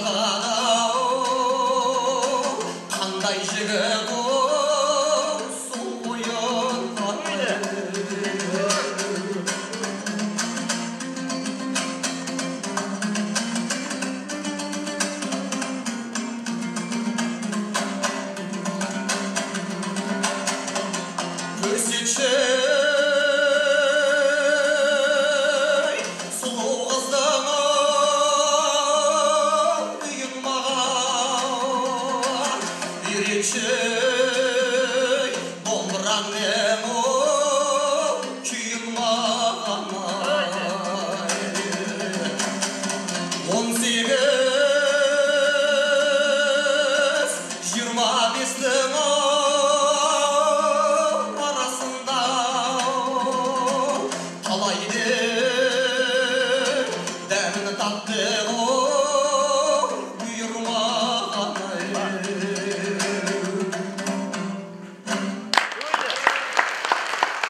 жағада қандай жігіт үйретші домбыраның күйін маған он сегіз жиырма бестің арасында талайды дәмін